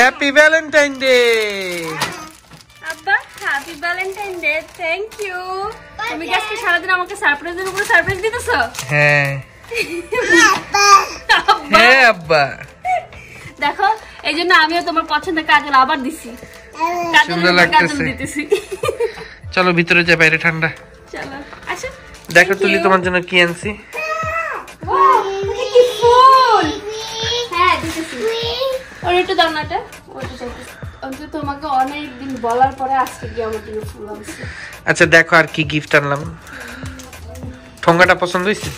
Happy Valentine day আব্বা happy Valentine day thank you তুমি কি আজকে সারাদিন আমাকে সারপ্রাইজের উপর সারপ্রাইজ দিতেছো? হ্যাঁ। হ্যাঁ আব্বা। দেখো এই জন্য আমিও তোমার পছন্দের কাজল আবার দিছি। সুন্দর লাগতেছে। চলো ভিতরে যাই বাইরে ঠান্ডা। চলো আসো। দেখো তুলি তোমার জন্য কি আনছি। ওর একটু দাও না এটা। ওটা চাইতেছি। অন্তত তোমাকে অনেক দিন বলার পরে আজকে গিয়ে আমার জন্য ফুল আনছে। আচ্ছা দেখো আর কি গিফট আনলাম। ঠোঙ্গাটা পছন্দ হয়েছে?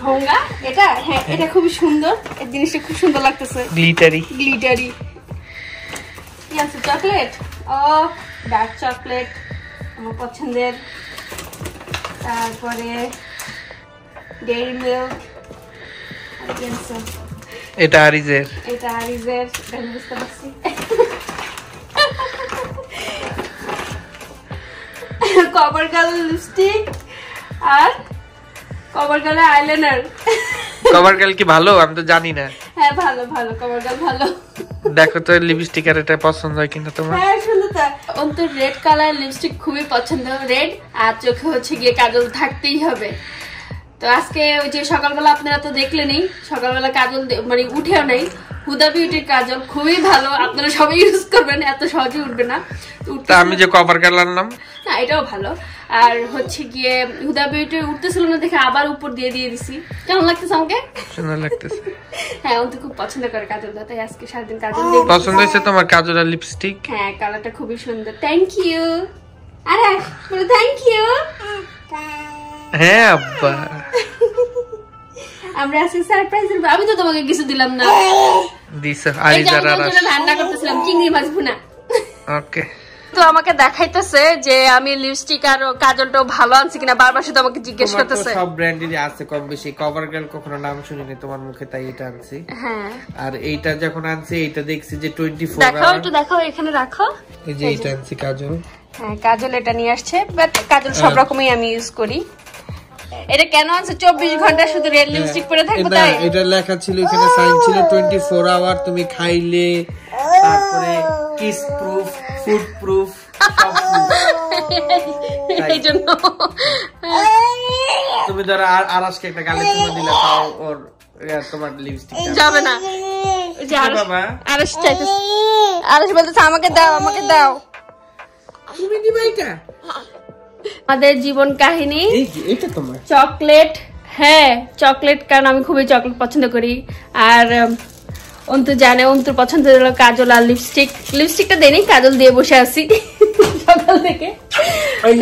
ঠোঙ্গা? এটা? হ্যাঁ এটা খুবই সুন্দর। এই জিনিসটা খুব সুন্দর লাগতেছে। গ্লিটারি গ্লিটারি কি আছে চকলেট? ও ডার্ক চকলেট আমার পছন্দের। তারপরে মিল্ক আর? এটা আরিজের। এটা আরিজের বুঝতে পারছি। কভার গার্ল লিপস্টিক আর cover girl eyeliner cover girl কি ভালো? আমি তো জানি না। হ্যাঁ ভালো ভালো কভার গার্ল ভালো। দেখো তো লিপস্টিক আর এটা পছন্দ হয় কিনা তোমার? হ্যাঁ সুন্দর তো অন্তর রেড কালার লিপস্টিক খুবই পছন্দ। রেড আর চোখে হচ্ছে গিয়ে কাজল থাকতেই হবে। তো আজকে ওই যে সকালবেলা আপনারা তো দেখলেনই সকালবেলা কাজল মানে উঠেও নাই। হুদা বিউটির কাজল খুবই ভালো আপনারা সবাই ইউজ করবেন এত সহজে উঠবে না। তো আমি যে কভার আনলাম না এটাও ভালো। আর হচ্ছে গিয়ে হুদা বিউটি উঠতেছিল না দেখে আবার উপর দিয়ে দিয়ে দিছি। কেমন লাগতেছে আমাকে? সুন্দর লাগতেছে। হ্যাঁ ও তো খুব পছন্দ করে কাজল তাই আজকে সারাদিন কাজল পছন্দ হয়েছে তোমার কাজল আর লিপস্টিক হ্যাঁ কালারটা খুবই সুন্দর। থ্যাংক ইউ আরে বলো থ্যাংক ইউ হ্যাঁ আব্বা। আমরা আজকে সারপ্রাইজ আমি তো তোমাকে কিছু দিলাম না। দিস এই যে আরিজার আমি আর তোর জন্য রান্না করতেছিলাম চিংড়ি মাছ ভুনা। ওকে। তো আমাকে দেখাইতেছে যে আমি লিপস্টিক আর কাজলটাও ভালো আনছি কিনা বারবার শুধু আমাকে জিজ্ঞেস করতেছে। সব ব্র্যান্ডেরই আছে কম বেশি। কভার গার্ল কখনো নাম শুনিনি তোমার মুখে তাই এটা আনছি। হ্যাঁ। আর এইটা যখন আনছি এইটা দেখছি যে টোয়েন্টি ফোর দেখাও একটু দেখাও এখানে রাখো। এই যে এইটা আনছি কাজল। হ্যাঁ কাজল এটা নিয়ে আসছে বাট কাজল সব রকমই আমি ইউজ করি। এটা কেন আছে চব্বিশ ঘণ্টা শুধু রেড লিপস্টিক পরে থাকব তাই? এটা লেখা ছিল এখানে সাইন ছিল টোয়েন্টি ফোর আওয়ার তুমি খাইলে তারপরে কিস প্রুফ ফুড প্রুফ এই জন্য। তুমি ধরো আর আরাসকে একটা গালে চুমা দিলে তাও ওর তোমার লিপস্টিক যাবে না। বাবা। আরশ চাইতেছে। আরশ বলতেছে আমাকে দাও আমাকে দাও। তুমি দিবা এটা? আমাদের জীবন কাহিনী। চকলেট হ্যাঁ চকলেট কারণ আমি খুবই চকলেট পছন্দ করি। আর অন্তু জানে অন্তুর পছন্দ হলো কাজল আর লিপস্টিক লিপস্টিকটা দেনি কাজল দিয়ে বসে আছি সকাল থেকে।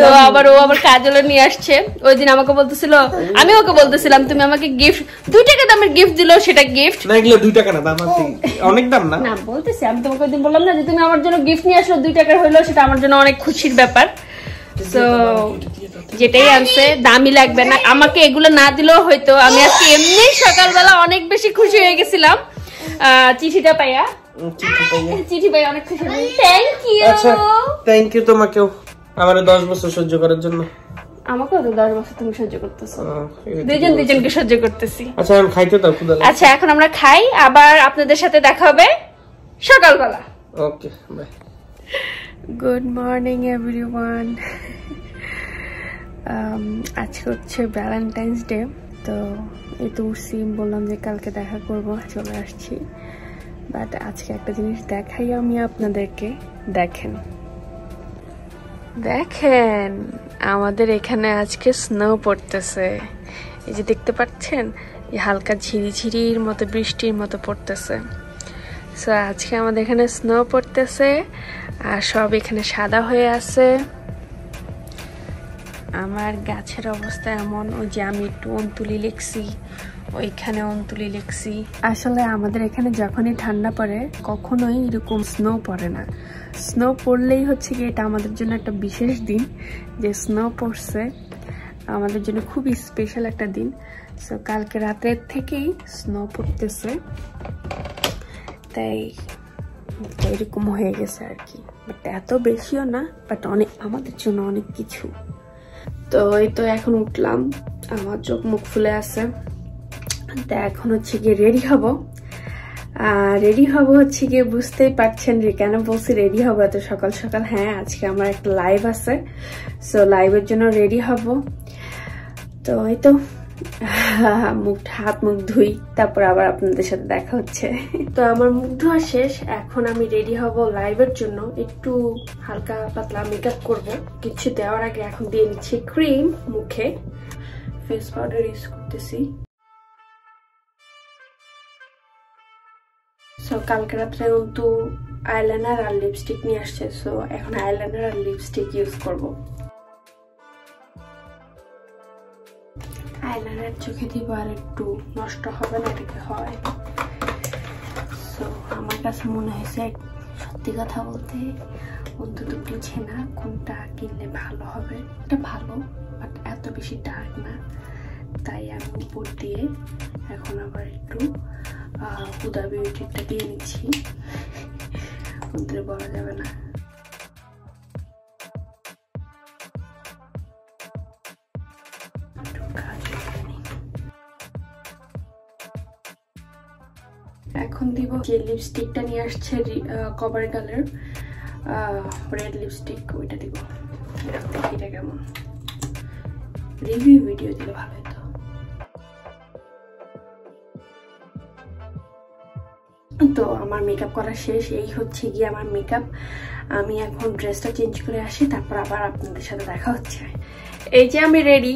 তো আবার ও আবার কাজলও নিয়ে আসছে। ওই দিন আমাকে বলতেছিল আমি ওকে বলতেছিলাম তুমি আমাকে গিফট দুই টাকা দামের গিফট দিলো সেটা গিফট না এগুলো দুই টাকা না দাম অনেক দাম না? না বলতেছি আমি তোমাকে ওই দিন বললাম না যে তুমি আমার জন্য গিফট নিয়ে আসলো দুই টাকার হইল সেটা আমার জন্য অনেক খুশির ব্যাপার। তো যেটাই আনছে দামি লাগবে না। আমাকে এগুলো না দিলেও হয়তো আমি আজকে এমনি সকালবেলা অনেক বেশি খুশি হয়ে গেছিলাম। আহ, চিঠিটা পাইয়া। চিঠি পাইয়া। অনেক খুশি থ্যাংক ইউ থ্যাংক ইউ তোমাকেও। আমার দশ বছর সহ্য করার জন্য। আমাকেও তো দশ বছর তুমি সহ্য করতেছো। দুজন দুজনকে সহ্য করতেছি। আচ্ছা আমি খাইতে দাও খুদা আচ্ছা এখন আমরা খাই। আবার আপনাদের সাথে দেখা হবে সকালবেলা। Okay bye good morning everyone আজকে হচ্ছে ভ্যালেন্টাইন্স ডে তো এই তো উঠছি বললাম যে কালকে দেখা করব, চলে আসছি। বাট আজকে একটা জিনিস দেখাই আমি আপনাদেরকে। দেখেন। দেখেন, আমাদের এখানে আজকে স্নো পড়তেছে। এই যে দেখতে পাচ্ছেন, এই হালকা ঝিরিঝিরির মতো, বৃষ্টির মতো পড়তেছে। সো আজকে আমাদের এখানে স্নো পড়তেছে। আর সব এখানে সাদা হয়ে আছে। আমার গাছের অবস্থা এমন, ওই যে আমি একটু অন্তুলি লিখছি, ওইখানে অন্তুলি লিখছি। আসলে আমাদের এখানে যখনই ঠান্ডা পড়ে, কখনোই এরকম স্নো পড়ে না। স্নো পড়লেই হচ্ছে কি, এটা আমাদের জন্য একটা বিশেষ দিন, যে স্নো পড়ছে, আমাদের জন্য খুবই স্পেশাল একটা দিন। সো কালকে রাতের থেকেই স্নো পড়তেছে। তাই এরকম হয়ে গেছে আর কি। বাট এত বেশিও না বাট অনেক, আমাদের জন্য অনেক কিছু। তো এই তো এখন উঠলাম, আমার চোখ মুখ ফুলে আছে। তা এখন হচ্ছে গিয়ে রেডি হব। আর রেডি হব হচ্ছে গিয়ে বুঝতেই পারছেন যে কেন বলছি রেডি হব এত সকাল সকাল। হ্যাঁ আজকে আমার একটা লাইভ আছে। সো লাইভের জন্য রেডি হব। তো এই তো মুখ হাত, মুখ ধুই, তারপর আবার আপনাদের সাথে দেখা হচ্ছে। তো আমার মুখ ধোয়া শেষ, এখন আমি রেডি হব লাইভের জন্য। একটু হালকা পাতলা মেকআপ করব। কিছু দেওয়ার আগে এখন দিয়ে নিচ্ছি ক্রিম মুখে। ফেস পাউডার ইউজ করতেছি। সো কালকে রাত্রে কিন্তু আইলাইনার আর লিপস্টিক নিয়ে আসছে। সো এখন আইলাইনার আর লিপস্টিক ইউজ করব। আইলাইনার চোখে দিব আর একটু নষ্ট হবে না, এটাকে হয়। সো আমার কাছে মনে হয়েছে সত্যি কথা বলতে, অন্তত বুঝে না কোনটা কিনলে ভালো হবে। এটা ভালো বাট এত বেশি ডার্ক না। তাই আমি উপর দিয়ে এখন আবার একটু হুদা বিউটিটা দিয়ে নিচ্ছি। বলা যাবে না। যে লিপস্টিকটা নিয়ে আসছে কভার কালার রেড লিপস্টিক ওইটা দিব। এটা কেমন? রিভিউ ভিডিও দিলে ভালো হতো। তো আমার মেকআপ করা শেষ, এই হচ্ছে গিয়ে আমার মেকআপ আমি এখন ড্রেসটা চেঞ্জ করে আসি, তারপর আবার আপনাদের সাথে দেখা হচ্ছে। এই যে আমি রেডি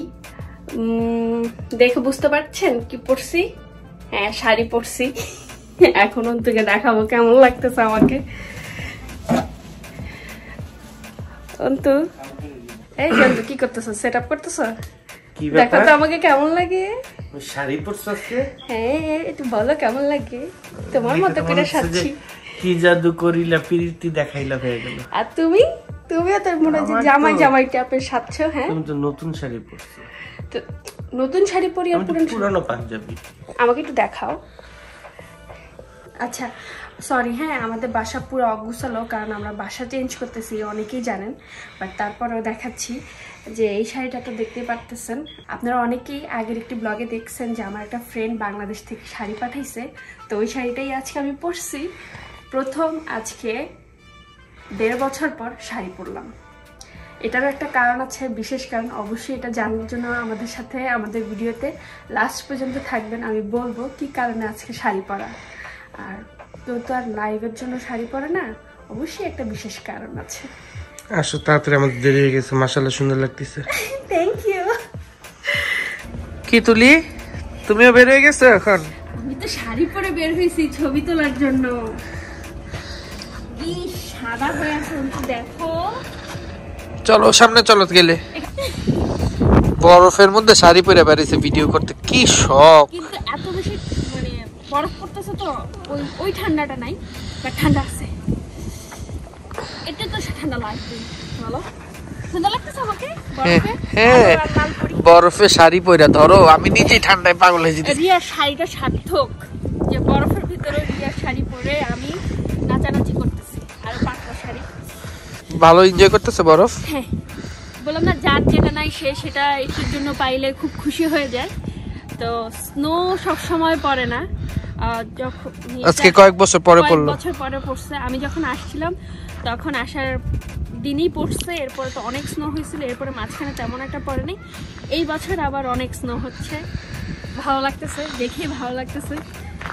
দেখে বুঝতে পারছেন কি পরছি? হ্যাঁ শাড়ি পরছি। এখন থেকে দেখাবো কেমন লাগতেছে আমাকে। অন্তু এই অন্তু কি করতেছো? সেট আপ করতেছো দেখো তো আমাকে কেমন লাগে। শাড়ি পরছো আজকে? হ্যাঁ একটু বলো কেমন লাগে। তোমার মতো করে সাজছি। কি জাদু করিলা প্রীতি দেখাইলা হয়ে গেল। আর তুমি? তুমিও তো মনে হচ্ছে জামাই তো- জামাই টাইপের সাজছ হ্যাঁ? তুমি তো নতুন শাড়ি পরছো। নতুন শাড়ি পরি আর আমি তো পাঞ্জাবি। আমাকে একটু দেখাও। আচ্ছা সরি হ্যাঁ আমাদের বাসা পুরো অগুছালো, কারণ আমরা বাসা চেঞ্জ করতেছি, অনেকেই জানেন। বাট তারপরেও দেখাচ্ছি যে এই শাড়িটা তো দেখতে পারতেছেন। আপনারা অনেকেই আগের একটি ব্লগে দেখছেন যে আমার একটা ফ্রেন্ড বাংলাদেশ থেকে শাড়ি পাঠাইছে। তো ওই শাড়িটাই আজকে আমি পরছি। প্রথম আজকে দেড় বছর পর শাড়ি পরলাম। এটারও একটা কারণ আছে, বিশেষ কারণ অবশ্যই এটা জানার জন্য আমাদের সাথে, আমাদের ভিডিওতে লাস্ট পর্যন্ত থাকবেন। আমি বলব কি কারণে আজকে শাড়ি পরা। আর কেউ তো আর লাইভের জন্য শাড়ি পরে না অবশ্যই একটা বিশেষ কারণ আছে। আসো তাড়াতাড়ি আমাদের দেরি হয়ে গেছে মাসাল্লাহ সুন্দর লাগতেছে। থ্যাংক ইউ কি তুলি? তুমিও বের হয়ে গেছো এখন? আমি তো শাড়ি পরে বের হয়েছি ছবি তোলার জন্য। কি সাদা হয়ে অন্তু দেখো। চলো সামনে চলো গেলে। বরফের মধ্যে শাড়ি পরে বেরিয়েছে ভিডিও করতে। কি শখ। কিন্তু এত বেশি বরফ পড়তেছে তো ওই ওই ঠান্ডাটা নাই বাট ঠান্ডা আছে। এটা তো সে ঠান্ডা লাগবে। বলো। লাগতেছে আমাকে? বরফে? হ্যাঁ। পরি। বরফে শাড়ি পরে ধরো আমি নিজেই ঠান্ডায় পাগল হয়ে যেতেছি। রিয়ার শাড়িটা সার্থক যে বরফের ভিতরে রিয়ার শাড়ি পরে আমি নাচানাচি করতেছি আর পাতলা শাড়ি। ভালো এনজয় করতেছে বরফ? হ্যাঁ। বললাম না যার যেটা নাই সে সেটা এটির জন্য পাইলে খুব খুশি হয়ে যায়। তো স্নো সব সময় পড়ে না। যখন আজকে কয়েক বছর পরে পড়ল। বছর পরে পড়ছে। আমি যখন আসছিলাম তখন আসার দিনই পড়ছে এরপরে তো অনেক স্নো হয়েছিল এরপরে মাঝখানে তেমন একটা পড়েনি। এই বছর আবার অনেক স্নো হচ্ছে। ভালো লাগতেছে দেখে ভালো লাগতেছে।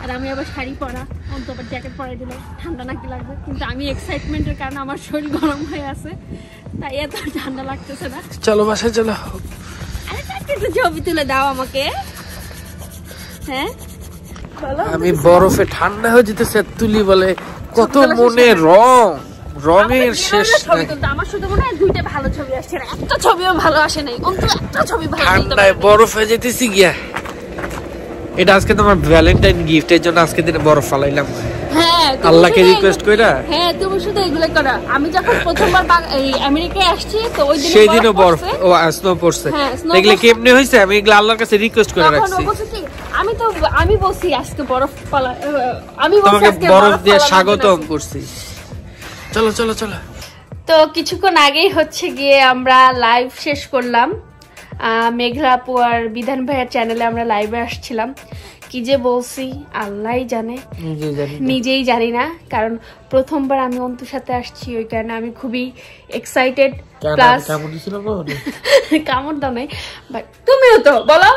আর আমি আবার শাড়ি পরা অন্ত আবার জ্যাকেট পরাই দিল। ঠান্ডা নাকি লাগবে? কিন্তু আমি এক্সাইটমেন্টের কারণে আমার শরীর গরম হয়ে আছে। তাই এত ঠান্ডা লাগতেছে না। চলো বাসায় চলো। আরে একটু ছবি তুলে দাও আমাকে। হ্যাঁ? আমি বরফে ঠান্ডা হয়ে যেতেছে তুলি বলে কত মনে রং। রঙের শেষ জীবনে ছবি নাই। তুলতে আমার শুধু দুইটা ভালো ছবি আসছে একটা ছবিও ভালো আসে নাই। একটা ছবি ভালো তুলতে ঠান্ডায় বরফে যেতেছি গিয়া। এটা আজকে তোমার ভ্যালেন্টাইন গিফট এর জন্য আজকে দিনে বরফ ফালাইলাম। হ্যাঁ আল্লাহকে এগুলো- কইরা? হ্যাঁ তুমি শুধু এগুলো করো। আমি যখন প্রথমবার এই আমেরিকায় আসছি তো ওই দিন সেই দিনও বরফ ও স্নো পড়ছে। হ্যাঁ, দেখলে কেমনে হয়েছে? আমি এগুলো আল্লাহর কাছে রিকোয়েস্ট করে রাখছি। আমি তো আমি বলছি আজকে বরফ পালা আমি বলছি আজকে বরফ দিয়ে স্বাগতম করছি। চলো চলো চলো। তো কিছুক্ষণ আগেই হচ্ছে গিয়ে আমরা লাইভ শেষ করলাম। মেঘলা আপু আর বিধান ভাইয়ের চ্যানেলে আমরা লাইভে আসছিলাম। কি যে বলছি আল্লাহ জানে। নিজেই জানি না। কারণ প্রথমবার আমি অন্তুর সাথে আসছি ওই কারণে আমি খুবই এক্সাইটেড প্লাস কামড় দাও নাই বাট তুমিও তো বলো।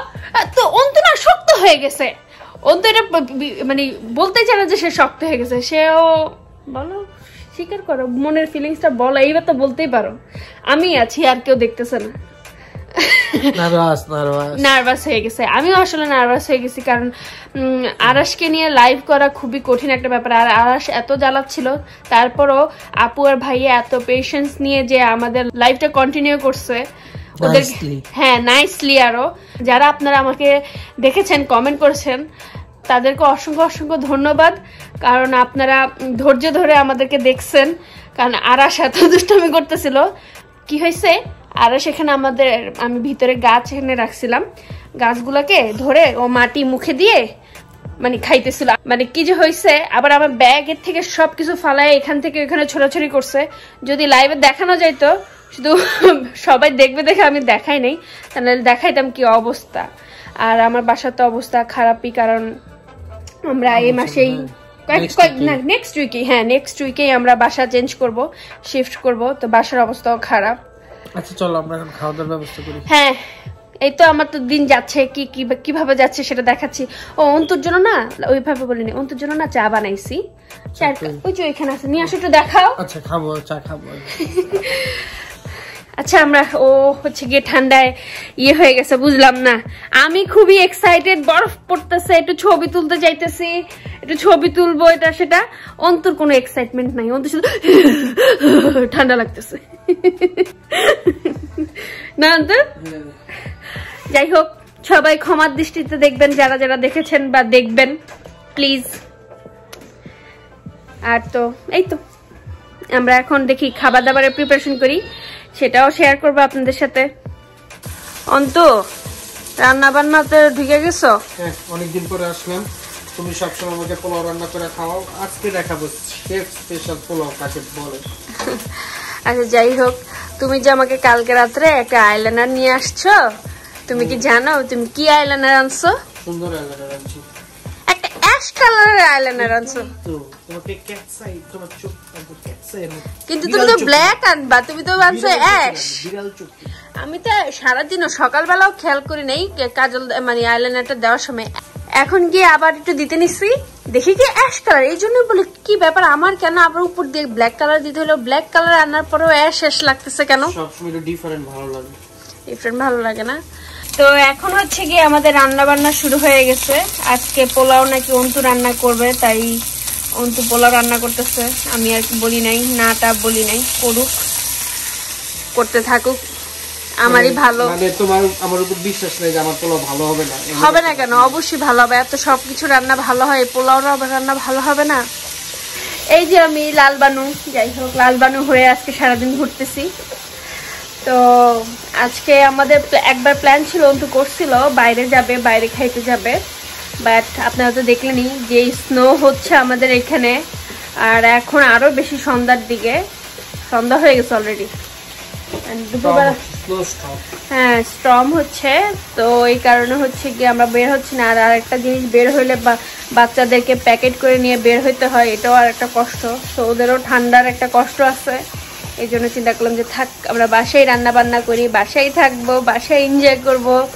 তো অন্তু না শক্ত হয়ে গেছে। অন্তু এটা মানে বলতে চায় না যে সে শক্ত হয়ে গেছে সেও বলো স্বীকার করো মনের ফিলিংসটা বলো এইবার তো বলতেই পারো। আমি আছি আর কেউ দেখতেছে না। নার্ভাস হয়ে গেছে। আমিও আসলে নার্ভাস হয়ে গেছি কারণ আরাসকে নিয়ে লাইভ করা খুবই কঠিন একটা ব্যাপার। আর আরাস এত জ্বালাচ্ছিল তারপরও আপু আর ভাইয়া এত পেশেন্স নিয়ে যে আমাদের লাইভটা কন্টিনিউ করছে ওদের হ্যাঁ নাইসলি আরও। যারা আপনারা আমাকে দেখেছেন কমেন্ট করেছেন তাদেরকে অসংখ্য অসংখ্য ধন্যবাদ। কারণ আপনারা ধৈর্য ধরে আমাদেরকে দেখছেন কারণ আরাস এত দুষ্টামি করতেছিল। কি হয়েছে? আরও সেখানে আমাদের আমি ভিতরে গাছ এখানে রাখছিলাম। গাছগুলোকে ধরে ও মাটি মুখে দিয়ে মানে খাইতেছিল। মানে কি যে হয়েছে আবার আমার ব্যাগের থেকে সবকিছু ফালায় এখান থেকে এখানে ছোড়াছড়ি করছে। যদি লাইভে দেখানো যাইতো শুধু সবাই দেখবে দেখে আমি দেখাই নাই তাহলে দেখাইতাম কি অবস্থা। আর আমার বাসার তো অবস্থা খারাপই কারণ আমরা এই মাসেই কয়েক কয়েক না নেক্সট উইকে হ্যাঁ নেক্সট উইকেই আমরা বাসা চেঞ্জ করব শিফট করব তো বাসার অবস্থাও খারাপ। আচ্ছা চলো আমরা এখন খাওয়া দাওয়ার ব্যবস্থা করি। হ্যাঁ এই তো আমার তো দিন যাচ্ছে কি কি কীভাবে যাচ্ছে সেটা দেখাচ্ছি। ও অন্তুর জন্য না ওইভাবে বলিনি অন্তুর জন্য না চা বানাইছি। চার ওই যে ওইখানে আছে নিয়ে আসো একটু দেখাও। আচ্ছা খাব চা খাব। আচ্ছা আমরা, ও হচ্ছে গিয়ে ঠান্ডায় ইয়ে হয়ে গেছে, বুঝলাম না। আমি খুবই এক্সাইটেড বরফ পড়তেছে, একটু ছবি তুলতে চাইতেছি একটু ছবি তুলবো এটা, সেটা। অন্তর কোনো এক্সাইটমেন্ট নাই, অন্তর শুধু ঠান্ডা লাগতেছে। না, অন্তর? যাই হোক, সবাই ক্ষমার দৃষ্টিতে দেখবেন, যারা যারা দেখেছেন বা দেখবেন প্লিজ আর তো, এই তো। আমরা এখন দেখি খাবার দাবারের প্রিপারেশন করি। সেটাও শেয়ার করব আপনাদের সাথে। অন্তু রান্না বান্নাতে ঢুকে গেছো? হ্যাঁ অনেকদিন পরে আসলাম। তুমি সবসময় আমাকে পোলাও রান্না করে খাওয়াও। আজকে দেখাবো শেফ স্পেশাল পোলাও কাকে বলে। আচ্ছা যাই হোক তুমি যে আমাকে কালকে রাত্রে একটা আইলাইনার নিয়ে আসছো তুমি কি জানো তুমি কি আইলাইনার আনছো? সুন্দর এলাকা রাখছি একটা অ্যাশ কালারের আইলাইনার আনছো। তো তোমাকে ক্যাটসাই তোমার চোখ কিন্তু তুমি তো ব্ল্যাক আনবা তুমি তো আনছো অ্যাশ আমি তো সকালবেলাও খেয়াল করি নেই কাজল মানে আইলাইনারটা দেওয়ার সময়। এখন গিয়ে আবার একটু দিতে নিছি দেখি কি অ্যাশ কালার এই বলি কি ব্যাপার? আমার কেন আবার উপর দিয়ে ব্ল্যাক কালার দিতে হলো? ব্ল্যাক কালার আনার পরেও অ্যাশ অ্যাশ লাগতেছে কেন? সবসময় ডিফারেন্ট ভালো লাগে। ডিফারেন্ট ভালো লাগে না? তো এখন হচ্ছে গিয়ে আমাদের রান্না বান্না শুরু হয়ে গেছে। আজকে পোলাও নাকি অন্তু রান্না করবে তাই অন্তু পোলাও রান্না করতেছে। আমি আর কি বলি নাই নাটা বলি নাই করুক করতে থাকুক। আমারই ভালো। মানে তোমার আমার উপর বিশ্বাস নেই যে আমার পোলাও ভালো হবে না। হবে না কেন? অবশ্যই ভালো হবে। এত সবকিছু রান্না ভালো হয় পোলাও রান্না ভালো হবে না? এই যে আমি লাল বানু যাই হোক লাল বানু হয়ে আজকে সারাদিন ঘুরতেছি। তো আজকে আমাদের একবার প্ল্যান ছিল অন্তু করছিল বাইরে যাবে বাইরে খাইতে যাবে। বাট আপনারা তো দেখলেনই যে স্নো হচ্ছে আমাদের এখানে। আর এখন আরও বেশি সন্ধ্যার দিকে। সন্ধ্যা হয়ে গেছে অলরেডি দুপুরবেলা. হ্যাঁ স্ট্রম হচ্ছে। তো এই কারণে হচ্ছে কি আমরা বের হচ্ছি না। আর আরেকটা জিনিস বের হইলে বা- বাচ্চাদেরকে প্যাকেট করে নিয়ে বের হইতে হয় এটাও আর একটা কষ্ট। তো ওদেরও ঠান্ডার একটা কষ্ট আছে। এই জন্য চিন্তা করলাম যে থাক আমরা বাসায় রান্না বান্না করি বাসায় থাকব বাসায় এনজয় করব।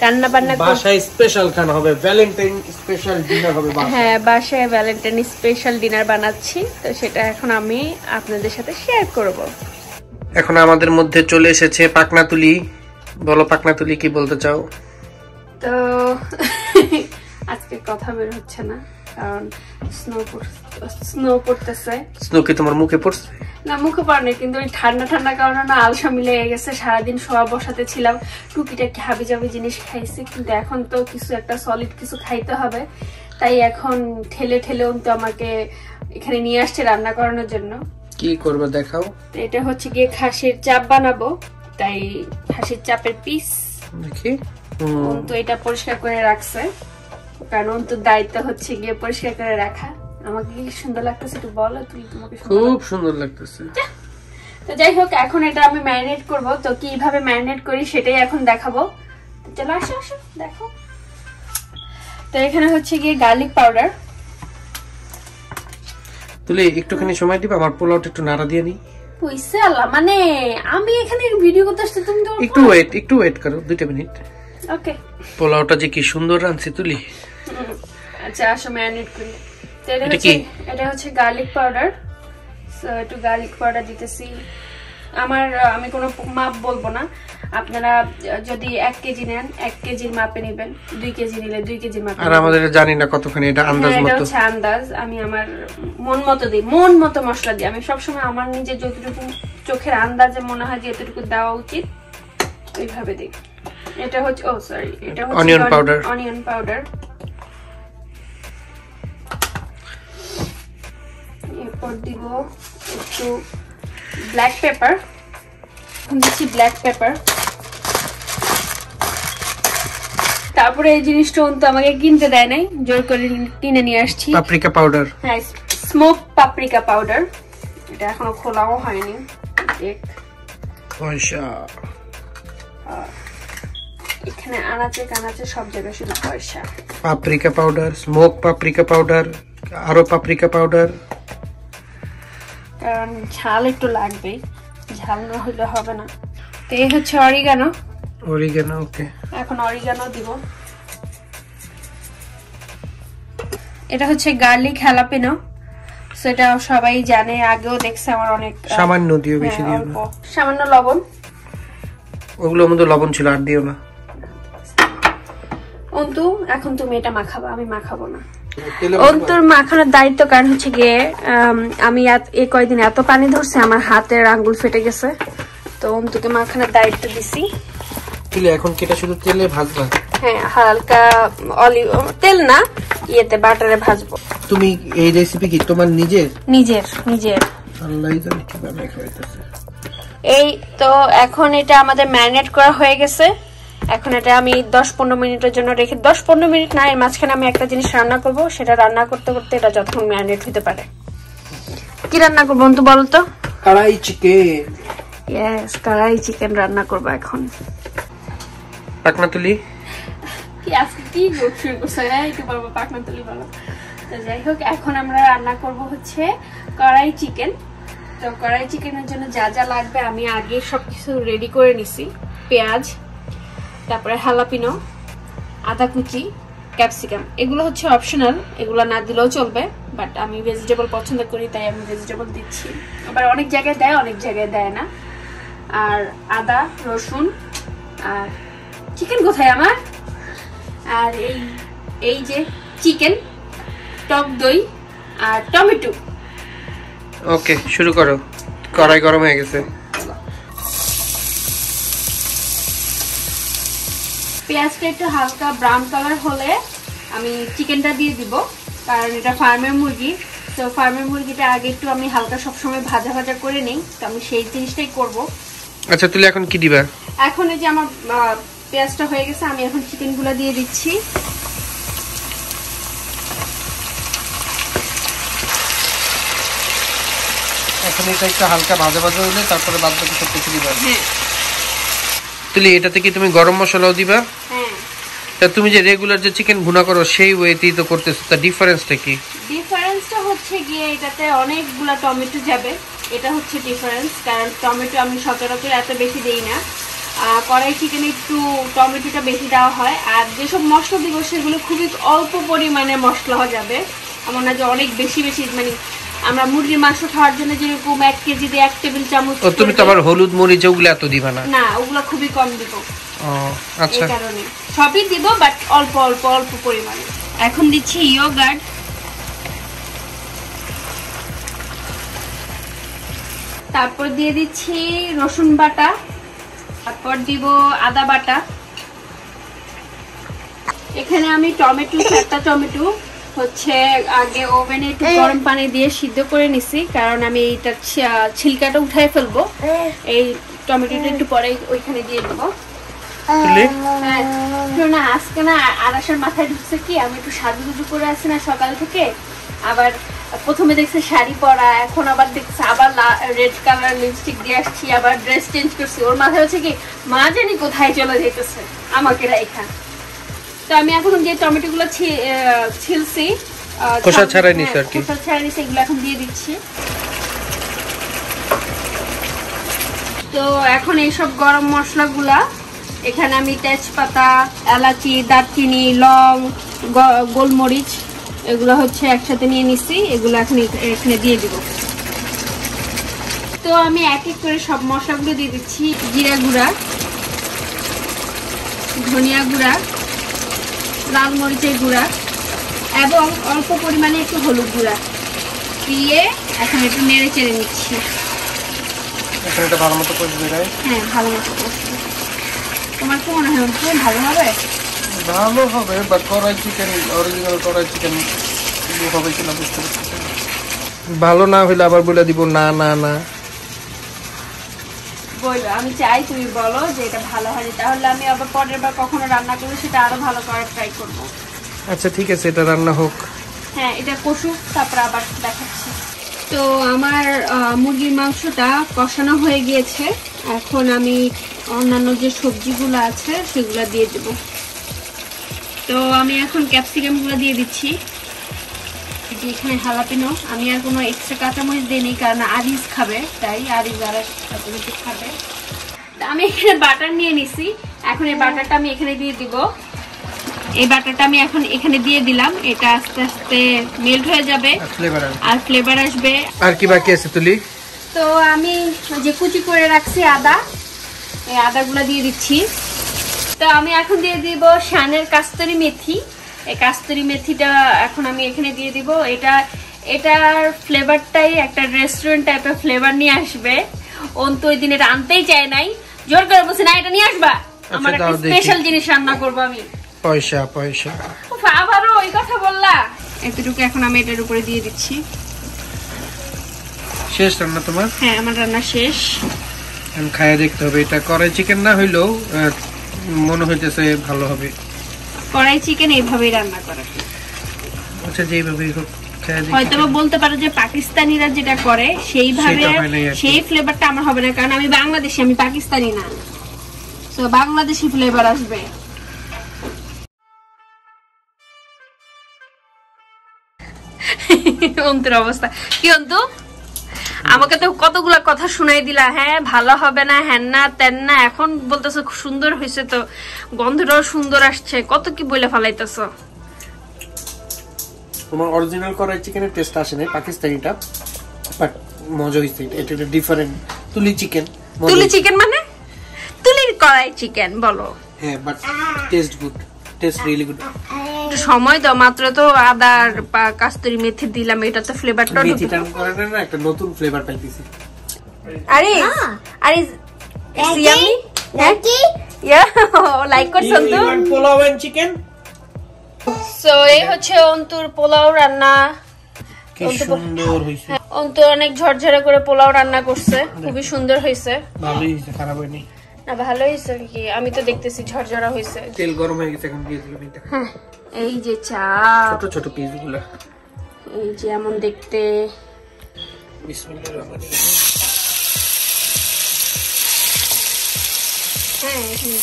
রান্না বান্না বাসায় স্পেশাল খানা হবে ভ্যালেন্টাইন স্পেশাল ডিনার হবে হ্যাঁ বাসায় ভ্যালেন্টাইন স্পেশাল ডিনার বানাচ্ছি তো সেটা এখন আমি আপনাদের সাথে শেয়ার করব। এখন আমাদের মধ্যে চলে এসেছে পাকনা তুলি বলো পাকনা তুলি কি বলতে চাও? তো আজকে কথা বের হচ্ছে না কারণ স্নো স্নো পড়তেছে। স্নো কি তোমার মুখে পড়ছে? না মুখে পড়ে কিন্তু ওই ঠান্ডা ঠান্ডা কারণে না আলসা মিলে গেছে। সারাদিন শোয়া বসাতে ছিলাম টুকিটাকি হাবি জাবি জিনিস খাইছি কিন্তু এখন তো কিছু একটা সলিড কিছু খাইতে হবে। তাই এখন ঠেলে ঠেলে তো আমাকে এখানে নিয়ে আসছে রান্না করানোর জন্য। কি করবে দেখাও। এটা হচ্ছে গিয়ে খাসির চাপ বানাবো তাই খাসির চাপের পিস দেখি। তো এটা পরিষ্কার করে রাখছে কারণ তো দায়িত্ব হচ্ছে গিয়ে পরিষ্কার করে রাখা। আমাকে কি সুন্দর লাগতেছে একটু বলো তুই তোমাকে খুব সুন্দর লাগতেছে। তো যাই হোক এখন এটা আমি ম্যারিনেট করব। তো কীভাবে ম্যারিনেট করি সেটাই এখন দেখাবো। চলো আসো আসো দেখো। তো এখানে হচ্ছে গিয়ে গার্লিক পাউডার তুলে একটুখানি সময় দিবা? আমার পোলাওটা একটু নাড়া দিয়ে নি পয়সা আল্লাহ মানে আমি এখানে ভিডিও করতে আসতে তুমি তো একটু ওয়েট একটু ওয়েট করো দুইটা মিনিট ওকে পোলাওটা যে কি সুন্দর রাঁধছি তুলি। আচ্ছা আসো ম্যারিনেট করি। এটা হচ্ছে কি? এটা হচ্ছে গার্লিক পাউডার সো একটু গার্লিক পাউডার দিতেছি। আমার আমি কোনো মাপ বলব না। আপনারা যদি এক কেজি নেন এক কেজির মাপে নেবেন। দুই কেজি নিলে দুই কেজির মাপে আর আমাদের জানি না কতখানি এটা আন্দাজ হ্যাঁ, মতো। হচ্ছে আন্দাজ। আমি আমার মন মতো দিই মন মতো মশলা দিই। আমি সবসময় আমার নিজের যতটুকু চোখের আন্দাজে মনে হয় যে এতটুকু দেওয়া উচিত ওইভাবে দিই। এটা হচ্ছে ও সরি এটা হচ্ছে Onion powder. অনিয়ন পাউডার এরপর দিব একটু ব্ল্যাক পেপার এখন দিচ্ছি ব্ল্যাক পেপার তারপরে এই জিনিসটা অন্তু আমাকে কিনতে দেয় নাই জোর করে কিনে নিয়ে আসছি। পাপরিকা পাউডার হ্যাঁ স্মোক পাপরিকা পাউডার এটা এখনও খোলাও হয়নি। দেখ পয়সা। এখানে আনাচে কানাচে সব জায়গায় শুধু পয়সা। Paprika powder smoke paprika powder আরও পাপরিকা পাউডার কারণ ঝাল একটু লাগবেই। ঝাল না হলে হবে না। তো এই হচ্ছে অরিগানো। অরিগানো ওকে। এখন অরিগানো দিব। এটা হচ্ছে গার্লিক হ্যালাপিনো। সেটা সবাই জানে আগেও দেখছে আমার অনেক সামান্য দিও বেশি হ্যাঁ, দিও না। সামান্য লবণ। ওগুলোর মধ্যে লবণ ছিল আর দিও না। অন্তু এখন তুমি এটা মাখাবা আমি মাখাবো না। অন্তর মাখানোর দায়িত্ব কারণ হচ্ছে গিয়ে আমি এই কয়দিন এত পানি ধরছে আমার হাতের আঙ্গুল ফেটে গেছে। তো অন্তুকে মাখানোর দায়িত্ব দিছি। তুলে এখন কেটা শুধু তেলে ভাজবা? হ্যাঁ হালকা অলিভ তেল না ইয়েতে বাটারে ভাজবো। তুমি এই রেসিপি কি তোমার নিজের? নিজের নিজের। জানে খাইতেছে এই তো এখন এটা আমাদের ম্যারিনেট করা হয়ে গেছে। এখন এটা আমি দশ পনেরো মিনিটের জন্য রেখে দশ পনেরো মিনিট না এর মাঝখানে আমি একটা জিনিস রান্না করব সেটা রান্না করতে করতে এটা যতক্ষণ ম্যারিনেট হতে পারে। কি রান্না করব তো বলো তো? কড়াই চিকেন। ইয়েস কড়াই চিকেন রান্না করব এখন। পাকনা তুলি। কি আজকে কি যোগ শুরু করছে একটু বলব পাকনা তুলি বলো। তো যাই হোক এখন আমরা রান্না করব হচ্ছে কড়াই চিকেন। তো কড়াই চিকেনের জন্য যা যা লাগবে আমি আগে সবকিছু রেডি করে নিছি। পেঁয়াজ তারপরে হালাপিনো, আদা কুচি, ক্যাপসিকাম। এগুলো হচ্ছে অপশনাল এগুলো না দিলেও চলবে বাট আমি ভেজিটেবল পছন্দ করি, তাই আমি ভেজিটেবল দিচ্ছি। আবার অনেক জায়গায় দেয়, অনেক জায়গায় দেয় না। আর আদা, রসুন, আর চিকেন কোথায় আমার? আর এই এই যে চিকেন টক দই আর টমেটো। ওকে শুরু করো। কড়াই গরম হয়ে গেছে। পেঁয়াজটা একটু হালকা ব্রাউন কালার হলে আমি চিকেনটা দিয়ে দিব কারণ এটা ফার্মের মুরগি। তো ফার্মের মুরগিটা আগে একটু আমি হালকা সবসময় ভাজা ভাজা করে নিই তো আমি সেই জিনিসটাই করব। আচ্ছা তুলে এখন কি দিবা? এখন এই যে আমার আহ, পেঁয়াজটা হয়ে গেছে আমি এখন চিকেনগুলো দিয়ে দিচ্ছি। এখন এটা একটু হালকা ভাজা ভাজা হলে তারপরে বাদ বাকি সব কিছু দিবা। হ্যাঁ। তুলি এটাতে কি তুমি গরম মশলাও দিবা? হ্যাঁ। তা তুমি যে রেগুলার যে চিকেন ভুনা করো সেই ওয়েতেই তো করতেছো। তা ডিফারেন্সটা কি? ডিফারেন্সটা হচ্ছে গিয়ে এটাতে অনেকগুলা টমেটো যাবে। এটা হচ্ছে ডিফারেন্স কারণ টমেটো আমি সচরাচর এত বেশি দেই না। কড়াই চিকেনে একটু টমেটোটা বেশি দেওয়া হয়। আর যেসব মশলা দিব সেগুলো খুবই অল্প পরিমাণে মশলা যাবে। এমন না যে অনেক বেশি বেশি মানে আমরা মুরগির মাংস খাওয়ার জন্য যেরকম এক কেজি দিয়ে এক টেবিল চামচ ও তুমি তো আবার হলুদ মরিচ ওগুলো এত দিবা না? না ওগুলো খুবই কম দিব। ও আচ্ছা। এই কারণে। সবই দিব বাট অল্প অল্প অল্প পরিমাণে। এখন দিচ্ছি ইয়োগার্ট তারপর দিয়ে দিচ্ছি রসুন বাটা তারপর দিব আদা বাটা। এখানে আমি টমেটো চারটা টমেটো হচ্ছে আগে ওভেনে একটু গরম পানি দিয়ে সিদ্ধ করে নিছি কারণ আমি এইটা ছিলকাটা উঠাই ফেলব। এই টমেটোটা একটু পরে ওইখানে দিয়ে দেবো। হ্যাঁ, শোনো না আজকে না আড়াশের মাথায় ঢুকছে কি আমি একটু সাজুগুজু করে আছি না সকাল থেকে। আবার প্রথমে দেখছে শাড়ি পরা এখন আবার দেখছে আবার রেড কালার লিপস্টিক দিয়ে আসছি আবার ড্রেস চেঞ্জ করছি। ওর মাথায় হচ্ছে কি মা জানি কোথায় চলে যেতেছে আমাকে রাইখা। তো আমি এখন যে টমেটো গুলো ছিলছি খোসা ছাড়াই নিছো হ্যাঁ, আর কি? খোসা ছাড়াই নিছি এগুলো এখন দিয়ে দিচ্ছি তো এখন এইসব গরম মশলাগুলা এখানে আমি তেজপাতা এলাচি দারচিনি লং গোলমরিচ এগুলো হচ্ছে একসাথে নিয়ে নিছি এগুলো এখন এখানে দিয়ে দিব তো আমি এক এক করে সব মশলাগুলো দিয়ে দিচ্ছি জিরা গুঁড়া ধনিয়া গুঁড়া লাল মরিচের গুঁড়া এবং অল্প পরিমাণে একটু হলুদ গুঁড়া দিয়ে এখন একটু নেড়ে চেড়ে নিচ্ছি। এখন এটা ভালো মতো হ্যাঁ ভালো মতো তোমার কি মনে হয় ভালো হবে? ভালো হবে বাট কড়াই চিকেন অরিজিনাল কড়াই চিকেন হবে কিনা বুঝতে পারছি ভালো না হইলে আবার বলে দিব না না না। বলল আমি চাই তুমি বলো যে এটা ভালো হয়নি তাহলে আমি আবার পরের বার কখনো রান্না করব সেটা আরও ভালো করার ট্রাই করব। আচ্ছা ঠিক আছে এটা রান্না হোক। হ্যাঁ এটা কষুক তারপর আবার দেখাচ্ছি। তো আমার মুরগির মাংসটা কষানো হয়ে গিয়েছে। এখন আমি অন্যান্য যে সবজিগুলো আছে সেগুলো দিয়ে দেব। তো আমি এখন ক্যাপসিকামগুলো দিয়ে দিচ্ছি। যে এখানে হালাপিনো আমি আর কোনো এক্সট্রা কাঁচামরিচ দিইনি কারণ আরিজ খাবে তাই আরিজ আর কাঁচামরিচ খাবে। তা আমি এখানে বাটার নিয়ে নিছি। এখন এই বাটারটা আমি এখানে দিয়ে দিব। এই বাটারটা আমি এখন এখানে দিয়ে দিলাম। এটা আস্তে আস্তে মেল্ট হয়ে যাবে আর ফ্লেভার আসবে। আর কি বাকি আছে তুলি? তো আমি যে কুচি করে রাখছি আদা। এই আদাগুলো দিয়ে দিচ্ছি। তো আমি এখন দিয়ে দিব শানের কাস্তরি মেথি। এই কাস্তরি মেথিটা এখন আমি এখানে দিয়ে দিব। এটা এটার ফ্লেভারটাই একটা রেস্টুরেন্ট টাইপের ফ্লেভার নিয়ে আসবে। অন্ত ওই দিন এটা আনতেই চায় নাই। জোর করে বলছে না এটা নিয়ে আসবা? আমার একটা স্পেশাল জিনিস রান্না করব আমি। পয়সা পয়সা। আবারও ওই কথা বললা। এতটুকু এখন আমি এটার উপরে দিয়ে দিচ্ছি। শেষ রান্না তোমার? হ্যাঁ আমার রান্না শেষ। আমি খাইয়ে দেখতে হবে। এটা কড়াই চিকেন না হইলেও আহ, মনে হইতেছে ভালো হবে। কড়াই চিকেন এইভাবেই রান্না করে। আচ্ছা হোক হয়তো বলতে পারো যে পাকিস্তানিরা যেটা করে সেইভাবে। সেই ফ্লেভারটা আমার হবে না কারণ আমি বাংলাদেশি আমি পাকিস্তানি না। তো বাংলাদেশি ফ্লেভার আসবে। অন্তুর অবস্থা। কি অন্তু? আমাকে তো কতগুলা কথা শুনাই দিলা হ্যাঁ ভালো হবে না হ্যান না তেন না এখন বলতেছো খুব সুন্দর হয়েছে তো গন্ধটাও সুন্দর আসছে কত কি বলে ফেলাইতেছো? তোমার অরিজিনাল কড়াই চিকেনের টেস্ট আসে না পাকিস্তানিটা বাট মজা হয়েছে এটা এটা ডিফারেন্ট তুলি চিকেন তুলি চিকেন মানে? তুলির কড়াই চিকেন বলো। হ্যাঁ but taste good taste really good একটু সময় দাও মাত্র তো আদার বা কাস্তুরি মেথি দিলাম এটা তো ফ্লেভারটা মেথিটা করে না একটা নতুন ফ্লেভার পাইতেছি। আরে আরে সিয়ামি? ইয়া লাইক করছেন তো। পোলাও এন্ড চিকেন সো এই হচ্ছে অন্তুর পোলাও রান্না। কি সুন্দর অন্তু অনেক ঝরঝরে করে পোলাও রান্না করছে খুবই সুন্দর হয়েছে ভালোই হয়েছে খারাপ হয়নি। না ভালো হয়েছে কি। আমি তো দেখতেছি ঝরঝরা হয়েছে। তেল গরম হয়ে গেছে এখন দিয়ে দিলাম এটা হ্যাঁ এই যে চা। ছোট ছোট এই যে এমন দেখতে। বিসমিল্লাহির রহমানির হ্যাঁ এখানে।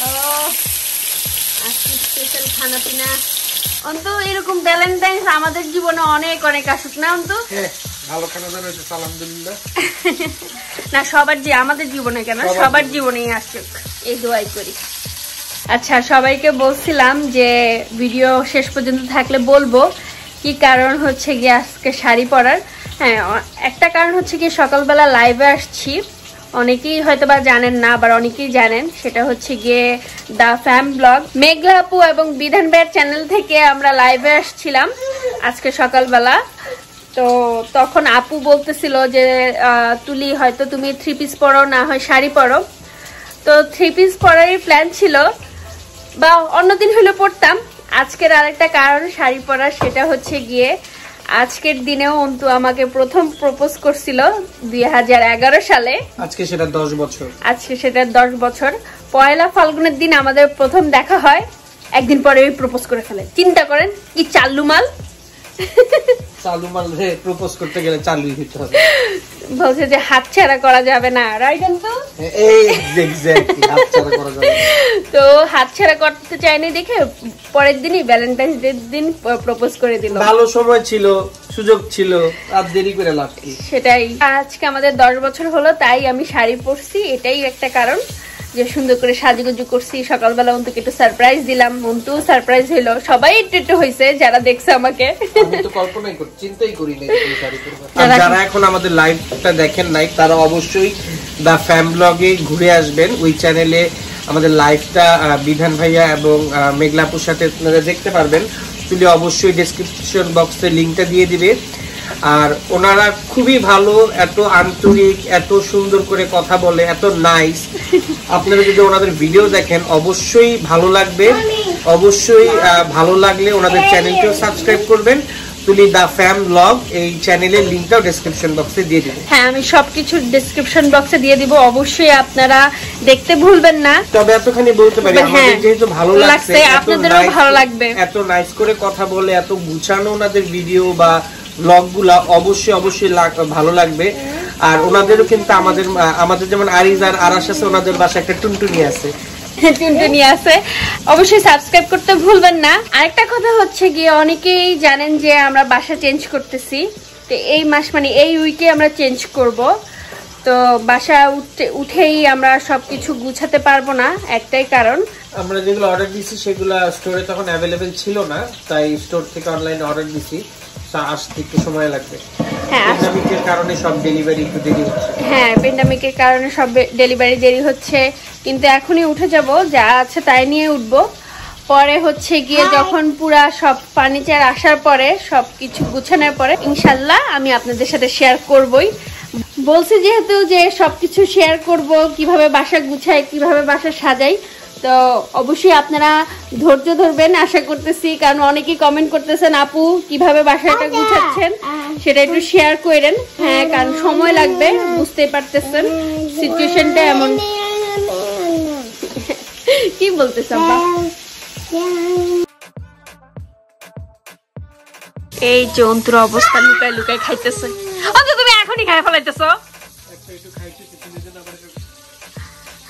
আহ, আজকে স্পেশাল খানা পিনা অন্তু এরকম ভ্যালেন্টাইন্স আমাদের জীবনে অনেক অনেক আসুক না অন্তু? হ্যাঁ। ভালো খানা দানা হয়েছে আলহামদুলিল্লাহ না সবার যে আমাদের জীবনে কেন? সবার জীবনেই আসুক এই দোয়াই করি। আচ্ছা সবাইকে বলছিলাম যে ভিডিও শেষ পর্যন্ত থাকলে বলব কি কারণ হচ্ছে গিয়ে আজকে শাড়ি পরার? হ্যাঁ একটা কারণ হচ্ছে কি সকালবেলা লাইভে আসছি। অনেকেই হয়তো বা জানেন না আবার অনেকেই জানেন। সেটা হচ্ছে গিয়ে দা ফ্যাম ব্লগ মেঘলা আপু এবং বিধান ভাইয়ের চ্যানেল থেকে আমরা লাইভে আসছিলাম আজকে সকালবেলা। তো তখন আপু বলতেছিল যে তুলি হয়তো তুমি থ্রি পিস পরো না হয় শাড়ি পরো তো থ্রি পিস পরারই প্ল্যান ছিল। বা অন্যদিন হলে পড়তাম। আজকের আরেকটা কারণ শাড়ি পরার সেটা হচ্ছে গিয়ে আজকের দিনেও অন্তু আমাকে প্রথম প্রপোজ করছিল দুই হাজার এগারো সালে। আজকে সেটা দশ বছর। আজকে সেটা দশ বছর। পয়লা ফাল্গুনের দিন আমাদের প্রথম দেখা হয়। একদিন পরে প্রপোজ করে ফেলে। চিন্তা করেন কি চাল্লু মাল চালু মারলে প্রপোজ করতে গেলে চালুই হইতে হবে। বলছে যে হাত ছাড়া করা যাবে না রাইট তো এই এক্স্যাক্টলি হাতছাড়া করা যাবে তো হাত ছাড়া করতে চাইনি দেখে পরের দিনই ভ্যালেন্টাইন্স ডে দিন প্রপোজ করে দিল। ভালো সময় ছিল সুযোগ ছিল আর দেরি করে লাভ কি? সেটাই। আজকে আমাদের দশ বছর হলো তাই আমি শাড়ি পরছি এটাই একটা কারণ। যে সুন্দর করে সাজুগুজু করছি সকালবেলা অন্তুকে একটু সারপ্রাইজ দিলাম। অন্তু সারপ্রাইজ হইল। সবাই একটু একটু হয়েছে যারা দেখছে আমাকে। তো কল্পনাই করি চিন্তাই করি নাই এই শাড়ি পরবো। যারা- এখন আমাদের লাইভটা দেখেন নাই তারা অবশ্যই দা ফ্যাম ব্লগে ঘুরে আসবেন। ওই চ্যানেলে আমাদের লাইভটা বিধান ভাইয়া এবং মেঘলাপুর সাথে আপনারা দেখতে পারবেন। তুলি অবশ্যই ডেসক্রিপশন বক্সে লিঙ্কটা দিয়ে দিবে। আর ওনারা খুবই ভালো এত আন্তরিক এত সুন্দর করে কথা বলে এত নাইস আপনারা যদি ওনাদের ভিডিও দেখেন অবশ্যই ভালো লাগবে। অবশ্যই ভালো লাগলে ওনাদের চ্যানেলটিও সাবস্ক্রাইব করবেন। তুলি দা ফ্যাম ব্লগ এই চ্যানেলের লিঙ্কটাও ডেসক্রিপশন বক্সে দিয়ে দিবেন হ্যাঁ আমি সবকিছু ডিসক্রিপশন বক্সে দিয়ে দিব। অবশ্যই আপনারা দেখতে ভুলবেন না। তবে এতখানি বলতে পারি হ্যাঁ, আমাদের যেহেতু ভালো লাগছে আপনাদেরও ভালো লাগবে। এত নাইস করে কথা বলে এত গুছানো ওনাদের ভিডিও বা ব্লগগুলা অবশ্যই অবশ্যই ভালো লাগবে। আর ওনাদেরও কিন্তু আমাদের আমাদের যেমন আরিজ আর আরাস আছে ওনাদের বাসায় একটা টুনটুনি আছে। টুনটুনি আছে। অবশ্যই সাবস্ক্রাইব করতে ভুলবেন না। আরেকটা কথা হচ্ছে গিয়ে অনেকেই জানেন যে আমরা বাসা চেঞ্জ করতেছি। তো এই মাস মানে এই উইকে আমরা চেঞ্জ করব। তো বাসা উঠে উঠেই আমরা সবকিছু গুছাতে পারব না একটাই কারণ। আমরা যেগুলো অর্ডার দিছি সেগুলো স্টোরে তখন অ্যাভেলেবেল ছিল না। তাই স্টোর থেকে অনলাইনে অর্ডার দিছি। আসতে একটু সময় লাগবে। হ্যাঁ আস- প্যান্ডামিকের কারণে সব ডেলিভারি একটু দেরি হচ্ছে। হ্যাঁ পেন্ডামিকের কারণে সব ডেলিভারি দেরি হচ্ছে। কিন্তু এখনই উঠে যাব যা আছে তাই নিয়ে উঠব। পরে হচ্ছে গিয়ে যখন পুরা সব ফার্নিচার আসার পরে সব কিছু গুছানোর পরে ইনশাল্লাহ আমি আপনাদের সাথে শেয়ার করবই। বলছি যেহেতু যে সবকিছু শেয়ার করব কীভাবে বাসা গুছাই কীভাবে বাসা সাজাই তো অবশ্যই আপনারা ধৈর্য ধরবেন আশা করতেছি কারণ অনেকেই কমেন্ট করতেছেন আপু কীভাবে বাসাটা গুছাচ্ছেন? সেটা একটু শেয়ার করেন। হ্যাঁ কারণ সময় লাগবে বুঝতে পারতেছেন সিচুয়েশনটা এমন। কি বলতেছ এই জন্তুর অবস্থা লুকায় লুকায় খাইতেছে। অন্ত তুমি এখনই খাই ফেলাইতেছ?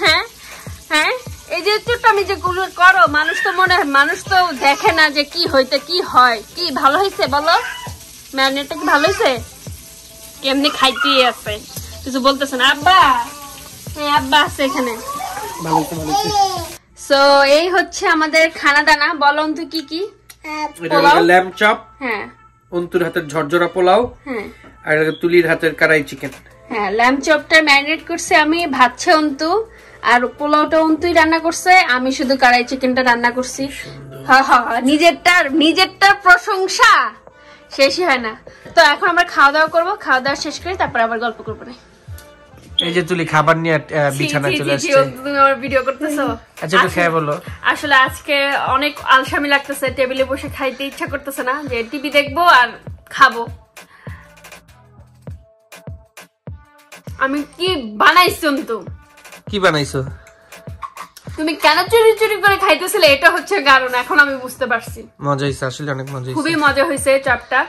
হ্যাঁ? হ্যাঁ? এই যে তুমি যে গুলো করো মানুষ তো মনে হয় মানুষ তো দেখে না যে কি হইতে কি হয়। কি ভালো হয়েছে বলো? ম্যারিনেটটা কি ভালো হয়েছে কেমনি খাইতে আছে? কিছু বলতেছে না আব্বা! হ্যাঁ আব্বা আছে এখানে। ভালো ভালো সো এই হচ্ছে আমাদের খানা দানা। বলো তো কি কি? ল্যাম্প চপ হ্যাঁ। অন্তুর হাতের ঝরঝরা পোলাও হ্যাঁ। আর তুলির হাতের কারাই চিকেন হ্যাঁ ল্যাম্প চপটা ম্যারিনেট করছে আমি ভাতছে অন্তু। আর পোলাওটা অন্তুই রান্না করছে আমি শুধু কড়াই চিকেনটা রান্না করছি। নিজেরটার নিজেরটার প্রশংসা! শেষই হয় না। তো এখন আমরা খাওয়া দাওয়া করব খাওয়া দাওয়া শেষ করে তারপর আবার গল্প করব না। এই যে তুলি খাবার নিয়ে আহ, চলে আসছে। তুমি আমার ভিডিও করতেছো। আচ্ছা একটু খেয়ে বলো। আসলে আজকে অনেক আলসামি লাগতেছে টেবিলে বসে খাইতে ইচ্ছা করতেছে না যে টিভি দেখব আর খাব। আমি কি বানাইছি তো কি বানাইছো? তুমি কেন চুরি চুরি করে খাইতেছিলে? এটা হচ্ছে কারণ এখন আমি বুঝতে পারছি। মজা হয়েছে আসলে অনেক মজা খুবই হয়েছে মজা হয়েছে চাপটা।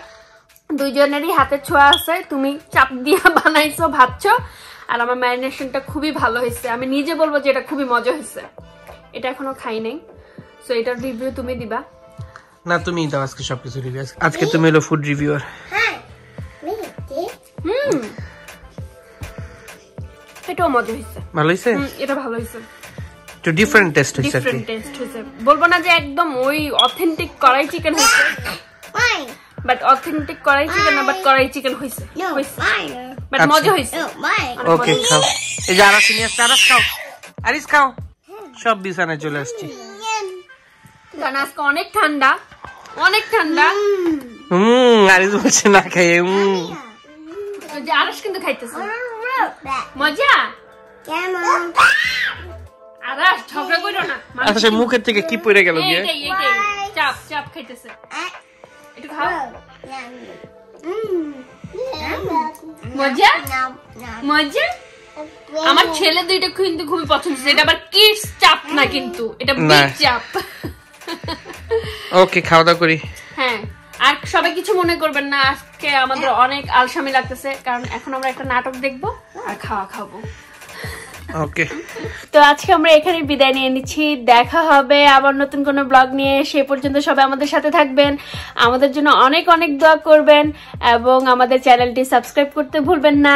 দুইজনেরই হাতে ছোঁয়া আছে তুমি চাপ দিয়া বানাইছো ভাবছ আর আমার ম্যারিনেশনটা খুবই ভালো হয়েছে আমি নিজে বলব যে এটা খুবই মজা হয়েছে এটা এখনও খাই নাই। সো এটার রিভিউ তুমি দিবা। না তুমি দাও আজকে সবকিছু রিভিউ আজকে তুমি হলো ফুড রিভিউয়ার হ্যাঁ হুম। এটাও মজা হয়েছে ভালো হুম, এটা ভালো হয়েছে একটু ডিফারেন্ট টেস্ট কি। ডিফারেন্ট টেস্ট হয়েছে বলব না যে একদম ওই অথেন্টিক কড়াই চিকেন Mine. বাট অথেন্টিক কড়াই চিকেন না বাট কড়াই চিকেন হয়েছে mine. বাট আচ্ছা। মজা. অনেক ওকে খাও। এই যে আরাস নিয়ে আসছে আরাস খাও। আরিস খাও। সব বিছানায় চলে আসছি। কারণ আজকে অনেক ঠান্ডা অনেক ঠান্ডা। হুম আরিস বলছে না খাইয়ে হুম। যে আরস কিন্তু খাইতেছে. মজা? আচ্ছা সে মুখের থেকে কি পড়ে গেল গিয়ে? চাপ চাপ খাইতেছে। একটু খাও। মজা. মজা? আমার ছেলে দুইটা কিন্তু খুবই পছন্দ এটা আবার কিডস চাপ না কিন্তু। এটা বিগ চাপ। ওকে খাওয়া দাওয়া করি। হ্যাঁ। আর সবাই কিছু মনে করবেন না। আজকে আমাদের অনেক আলসামি লাগতেছে। কারণ এখন আমরা একটা নাটক দেখব। আর খাওয়া খাব। ওকে তো আজকে আমরা এখানে বিদায় নিয়ে নিচ্ছি। দেখা হবে আবার নতুন কোনো ব্লগ নিয়ে। সে পর্যন্ত সবাই আমাদের সাথে থাকবেন। আমাদের জন্য অনেক অনেক দোয়া করবেন এবং আমাদের চ্যানেলটি সাবস্ক্রাইব করতে ভুলবেন না।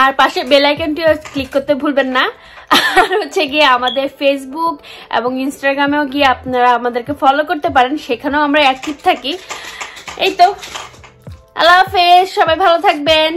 আর পাশে বেল আইকনটিও ক্লিক করতে ভুলবেন না। আর হচ্ছে গিয়ে আমাদের ফেসবুক এবং ইনস্টাগ্রামেও গিয়ে আপনারা আমাদেরকে ফলো করতে পারেন। সেখানেও আমরা অ্যাক্টিভ থাকি। এই তো। আল্লাহ হাফেজ। সবাই ভালো থাকবেন।